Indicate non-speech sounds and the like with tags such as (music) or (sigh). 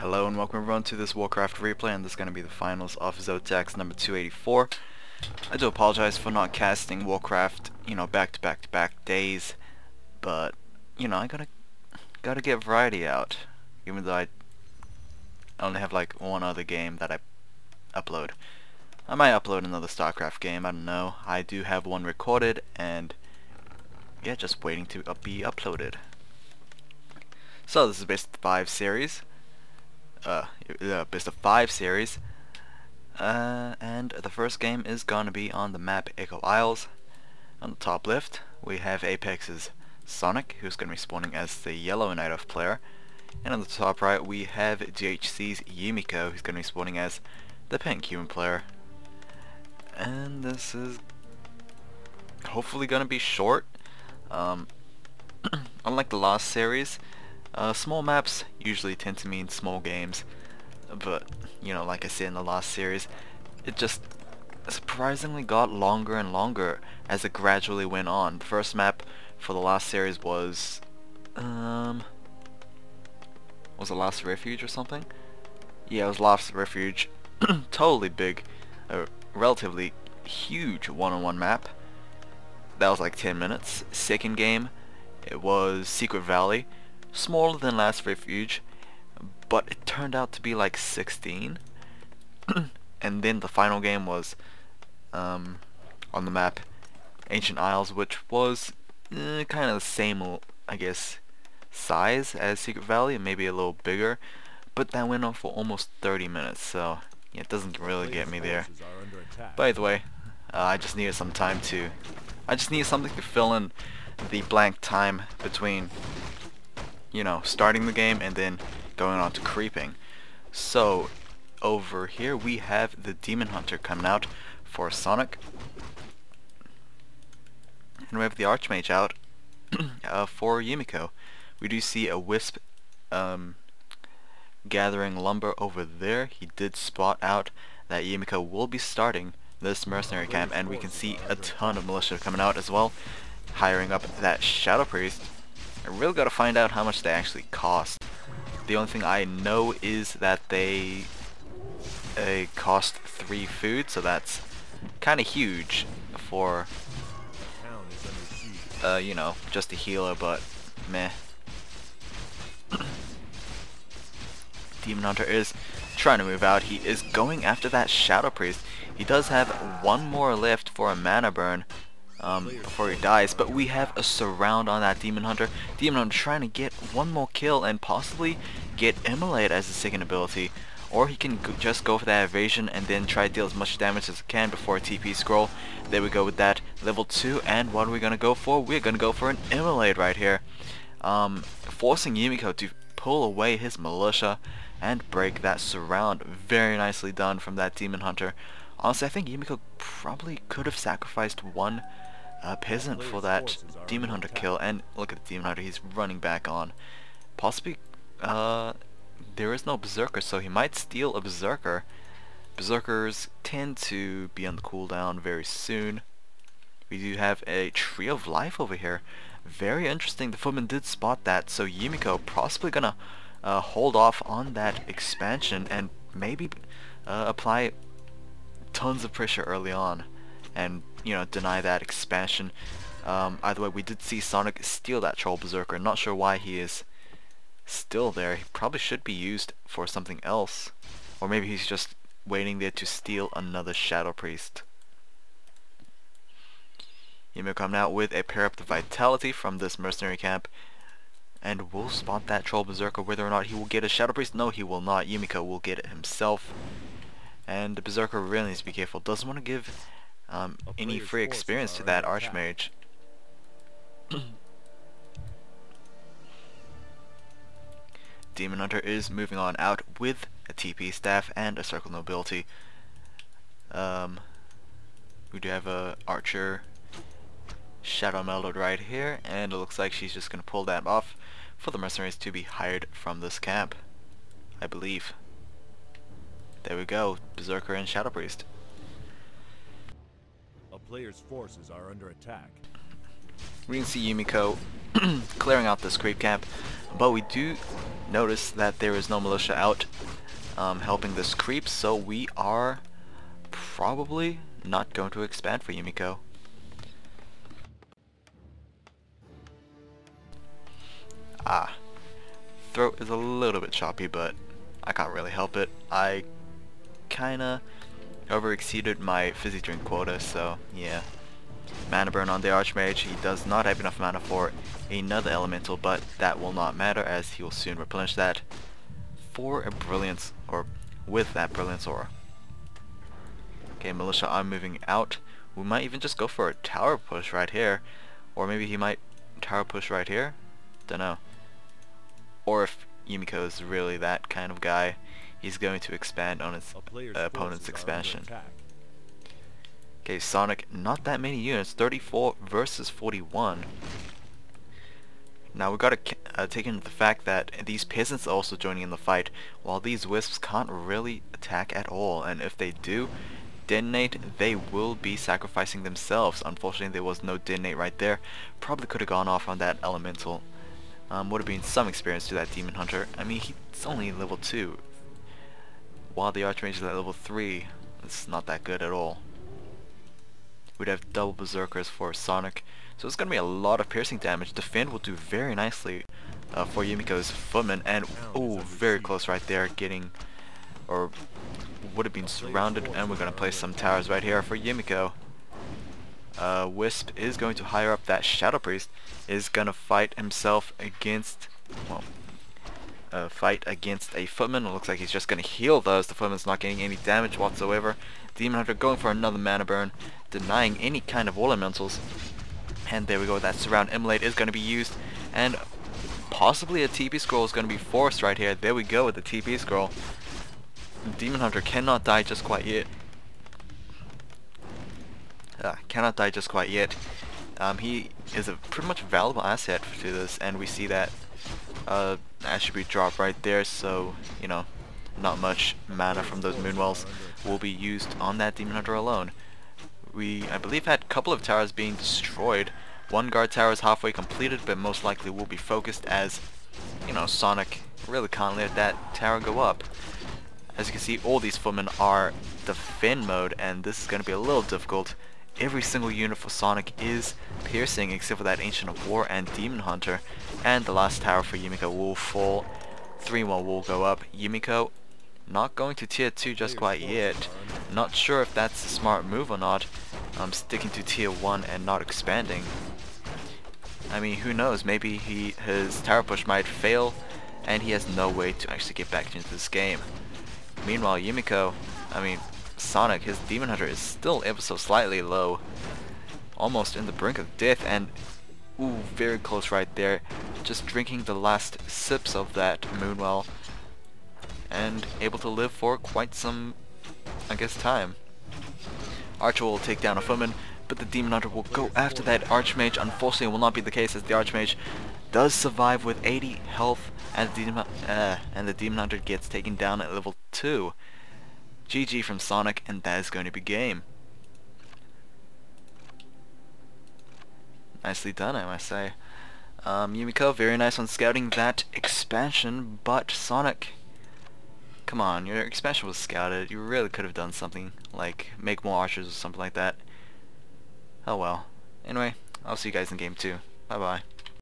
Hello and welcome everyone to this Warcraft replay and this is going to be the finals of ZOTAC's number 284. I do apologize for not casting Warcraft, you know, back to back to back days, but, you know, I gotta, gotta get variety out, even though I only have like one other game that I upload. I might upload another StarCraft game, I don't know. I do have one recorded and, yeah, just waiting to uh, be uploaded. So this is of five series uh, uh, best of five series. Uh, and the first game is gonna be on the map Echo Isles. On the top left, we have Apex's Sonik, who's gonna be spawning as the Yellow Night Elf player. And on the top right, we have DHC's Yumiko, who's gonna be spawning as the Pink Human player. And this is hopefully gonna be short. Um, (clears throat) unlike the last series, uh, small maps usually tend to mean small games, but, you know, like I said in the last series, it just surprisingly got longer and longer as it gradually went on. The first map for the last series was, um, was it Last Refuge or something? Yeah, it was Last Refuge. (clears throat) totally big, a relatively huge one-on-one -on -one map. That was like 10 minutes. Second game, it was Secret Valley smaller than Last Refuge, but it turned out to be like 16. (clears throat) and then the final game was um, on the map Ancient Isles, which was eh, kind of the same, I guess, size as Secret Valley, maybe a little bigger, but that went on for almost 30 minutes, so yeah, it doesn't really get me there. By the way, uh, I just needed some time to, I just needed something to fill in the blank time between you know, starting the game and then going on to creeping. So, over here we have the Demon Hunter coming out for Sonik. And we have the Archmage out (clears throat) uh, for Yumiko. We do see a Wisp um, gathering lumber over there. He did spot out that Yumiko will be starting this mercenary camp and we can see a ton of militia coming out as well hiring up that Shadow Priest I really gotta find out how much they actually cost. The only thing I know is that they uh, cost three food, so that's kind of huge for, uh, you know, just a healer, but meh. (clears throat) Demon Hunter is trying to move out. He is going after that Shadow Priest. He does have one more left for a mana burn, um, before he dies. But we have a surround on that Demon Hunter. Demon Hunter trying to get one more kill and possibly get Immolate as a second ability. Or he can just go for that evasion and then try to deal as much damage as he can before a TP scroll. There we go with that. Level 2 and what are we going to go for? We're going to go for an Immolate right here. Um, forcing Yumiko to pull away his militia and break that surround. Very nicely done from that Demon Hunter. Honestly, I think Yumiko probably could have sacrificed one a peasant for that demon hunter kill. And look at the demon hunter he's running back on. Possibly uh there is no berserker so he might steal a berserker. Berserkers tend to be on the cooldown very soon. We do have a tree of life over here. Very interesting the footman did spot that so Yumiko possibly gonna uh, hold off on that expansion and maybe uh, apply tons of pressure early on and you know deny that expansion. Um, either way, we did see Sonik steal that Troll Berserker. Not sure why he is still there. He probably should be used for something else, or maybe he's just waiting there to steal another Shadow Priest. Yumiko coming out with a Periapt of Vitality from this mercenary camp. And we'll spot that Troll Berserker whether or not he will get a Shadow Priest. No, he will not. Yumiko will get it himself. And the Berserker really needs to be careful. Doesn't want to give um, any free experience to that Archmage. (clears throat) Demon Hunter is moving on out with a TP staff and a Circlet of Nobility. Um, we do have a Archer Shadowmeld right here, and it looks like she's just going to pull that off for the mercenaries to be hired from this camp, I believe. There we go, Berserker and Shadow Priest A player's forces are under attack. we can see Yumiko (clears throat) clearing out this creep camp, but we do notice that there is no militia out um, helping this creep, so we are probably not going to expand for Yumiko. Ah, throat is a little bit choppy, but I can't really help it. I kinda over exceeded my fizzy drink quota, so yeah. Mana burn on the Archmage, he does not have enough mana for another elemental, but that will not matter as he will soon replenish that for a brilliance, or with that brilliance aura. Okay, Militia are moving out. We might even just go for a tower push right here, or maybe he might tower push right here? Dunno. Or if Yumiko is really that kind of guy, he's going to expand on his uh, opponent's expansion. Okay, Sonik, not that many units, 34 versus 41. Now we gotta uh, take into the fact that these peasants are also joining in the fight, while these wisps can't really attack at all, and if they do detonate, they will be sacrificing themselves. Unfortunately, there was no detonate right there. Probably could have gone off on that elemental. Um, would have been some experience to that demon hunter. I mean, he's only level 2, while the Archmage is at level 3. It's not that good at all. We'd have double berserkers for Sonik. So it's going to be a lot of piercing damage. Defend will do very nicely uh, for Yumiko's footman. And, oh, very close right there, getting, or would have been surrounded. And we're going to place some towers right here for Yumiko. Uh, Wisp is going to hire up that Shadow Priest. Is going to fight himself against, well, uh, fight against a footman. It looks like he's just going to heal those. The footman's not getting any damage whatsoever. Demon Hunter going for another mana burn, denying any kind of elementals. And there we go, that Surround Immolate is going to be used. And possibly a TP scroll is going to be forced right here. There we go with the TP scroll. Demon Hunter cannot die just quite yet. Uh, cannot die just quite yet. Um, he is a pretty much valuable asset to this, and we see that uh, attribute drop right there, so, you know, not much mana from those Moonwells will be used on that Demon Hunter alone. We, I believe, had a couple of towers being destroyed. One guard tower is halfway completed, but most likely will be focused as, you know, Sonik really can't let that tower go up. As you can see, all these footmen are defend mode, and this is going to be a little difficult. Every single unit for Sonik is piercing, except for that Ancient of War and Demon Hunter, and the last tower for Yumiko will fall. Three more will go up. Yumiko not going to tier 2 just quite yet. Not sure if that's a smart move or not. Um, sticking to tier 1 and not expanding. I mean, who knows? Maybe he his tower push might fail and he has no way to actually get back into this game. Meanwhile, Yumiko, I mean, Sonik, his Demon Hunter is still ever so slightly low. Almost in the brink of death and ooh, very close right there. Just drinking the last sips of that Moonwell and able to live for quite some, I guess, time. Archer will take down a footman, but the Demon Hunter will go after that Archmage. Unfortunately, it will not be the case as the Archmage does survive with 80 health and the Demon, uh, and the Demon Hunter gets taken down at level 2. GG from Sonik, and that is going to be game. Nicely done, I must say. Um, Yumiko, very nice on scouting that expansion, but Sonik Come on, your expansion was scouted. You really could have done something, like make more archers or something like that. Oh well. Anyway, I'll see you guys in game 2. Bye bye.